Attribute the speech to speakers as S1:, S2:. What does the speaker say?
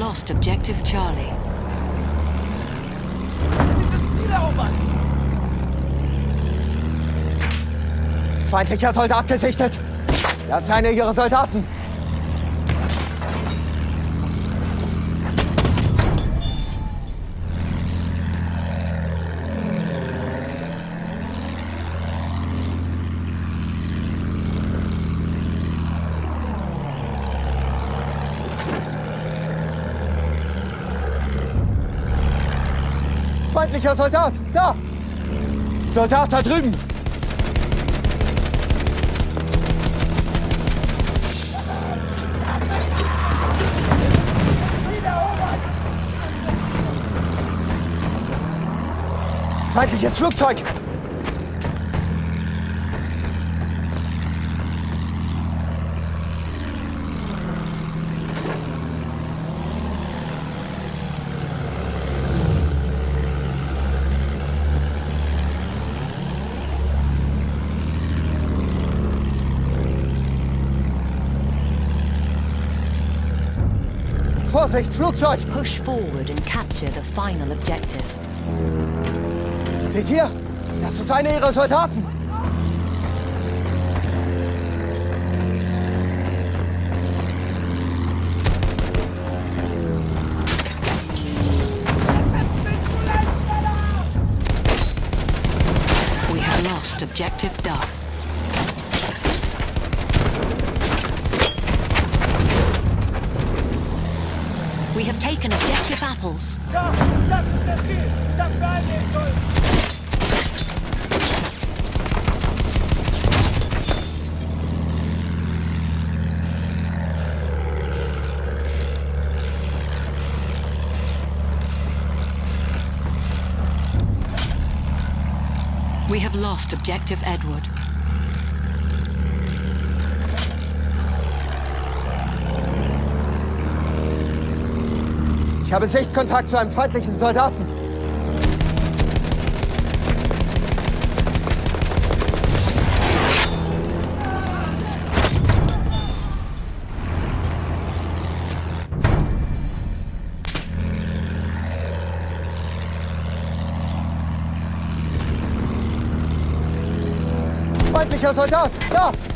S1: lost objective Charlie.
S2: Feindlicher Soldat gesichtet. Das ist einer ihrer Soldaten. Feindlicher Soldat! Da! Soldat da drüben! Feindliches Flugzeug! Vorsicht, Flugzeug!
S1: Push forward and capture the final objective.
S2: Seht ihr? Das ist einer ihrer Soldaten.
S1: We have lost objective Duff. We have taken objective apples.
S3: Ja, das ist das Ziel, das wir einnehmen sollen.
S1: We have lost objective Edward.
S2: Ich habe Sichtkontakt zu einem feindlichen Soldaten. Feindlicher Soldat! Da!